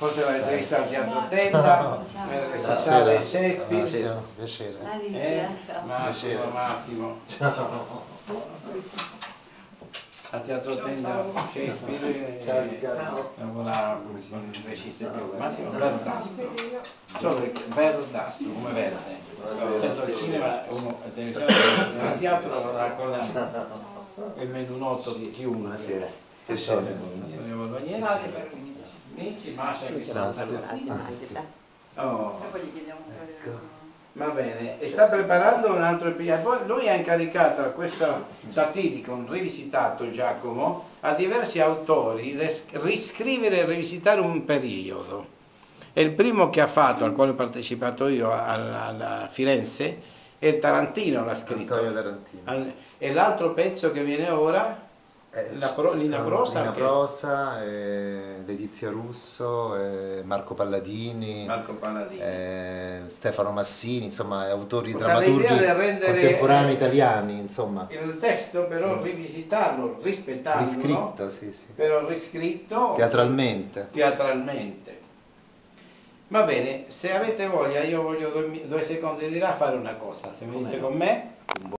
Forse l'avete vista al Teatro Tenda, nel recitale Shakespeare. Buonasera, piacere. Eh? Alice, ciao. Massimo, Massimo. Al Teatro Tenda Shakespeare eh, lavora con il regista più. Massimo Verdastro. Solo Verdastro, come verde. Certo il cinema, uno, la televisione, il teatro lavora con la, il menù noto di chiunque. Piacere. Antonio Bologniesi, amici, Masha che sta Oh. Poi gli chiediamo un po' di- Va bene, e sta preparando un altro episodio. Lui ha incaricato a questo satiricon rivisitato Giacomo a diversi autori di riscrivere e rivisitare un periodo. E il primo che ha fatto, al quale ho partecipato io a, Firenze, è Tarantino l'ha scritto. Tarantino. E l'altro pezzo che viene ora, Eh, La pro- Lina Prosa, Lina Prosa, eh, Letizia Russo, eh, Marco Palladini, Marco Palladini. eh, Stefano Massini, insomma autori Questa drammaturghi contemporanei italiani, insomma. Il testo però rivisitarlo, rispettarlo, Riscritto, sì, sì. però riscritto Teatralmente. teatralmente. Va bene, se avete voglia, io voglio due, due secondi di là fare una cosa. Se venite con me,